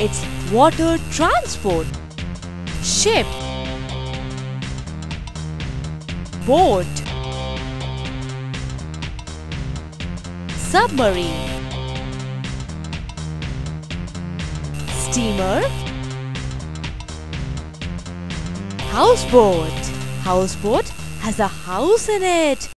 It's water transport. Ship. Boat. Submarine. Steamer. Houseboat. Houseboat has a house in it.